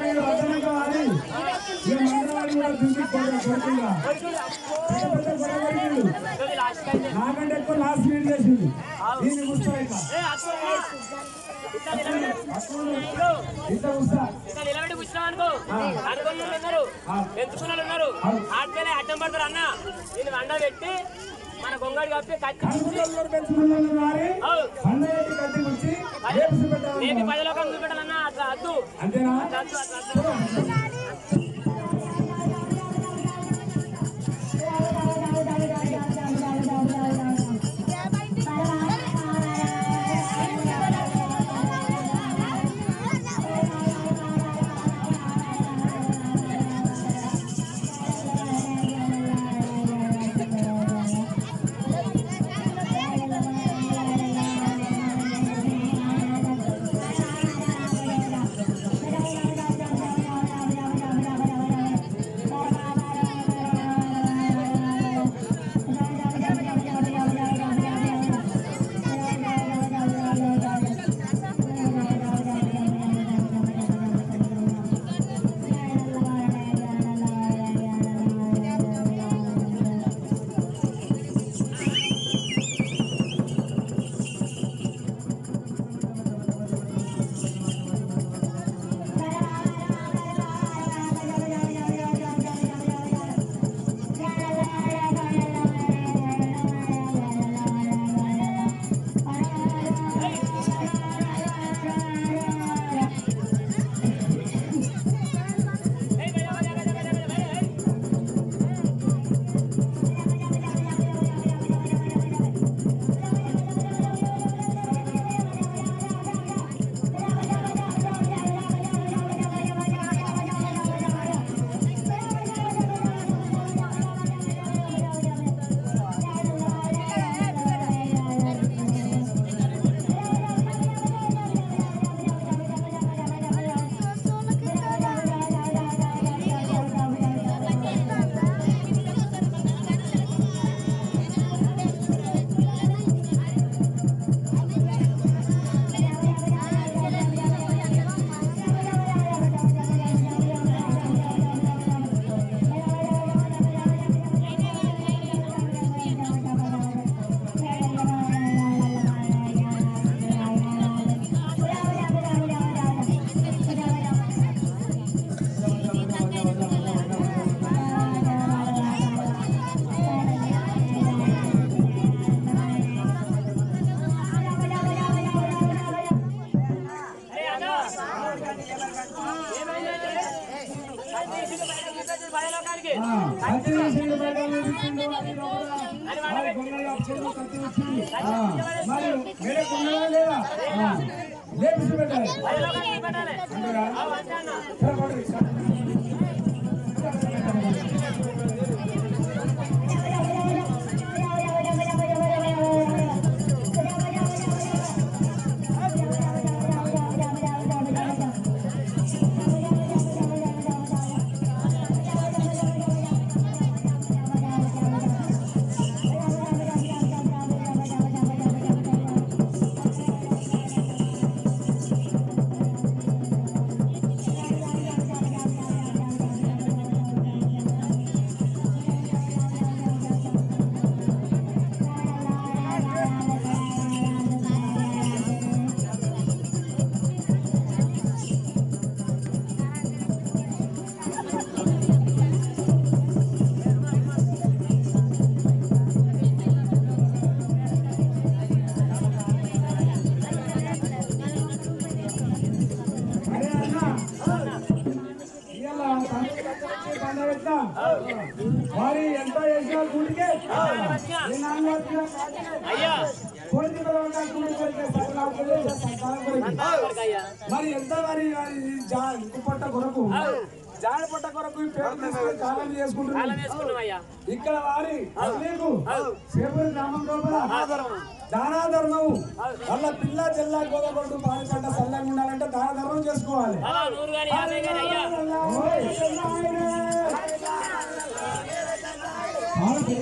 మీరు వద్దనక వారి ఈ మంగళవారం కూడా దుంకి కొడుతుందా పెద్ద పెద్ద గొడవలు నాకంటే ఎక్కువ లాస్ట్ లీడ్ చేసింది దీన్ని కూర్చో ఇట్లా ఇంత కూర్చో నిలబెట్టి కూర్చున్నాం అనుకో అనుకున్న ఉన్నారు ఆడితేనే అడ్డం పడతారు అన్న నేను వండ పెట్టి మన గొంగడి కప్పి కట్టి వచ్చి రేపు రేపు అంతేనా? లేపిసి పెట్టాలి. సకలాలు కొరికే. అయ్యా మరి ఎంత మరి పొట్ట కొరకు? జాడ పొట్ట కొరకు చేసుకుంటున్నాం ఇక్కడ వారి నీకు సేపూరి గ్రామం లోపల దానా ధర్మము వాళ్ళ పిల్ల చెల్ల గోదకొండు పాలకంట సల్లంగా ఉండాలంటే దాన ధర్మం చేసుకోవాలి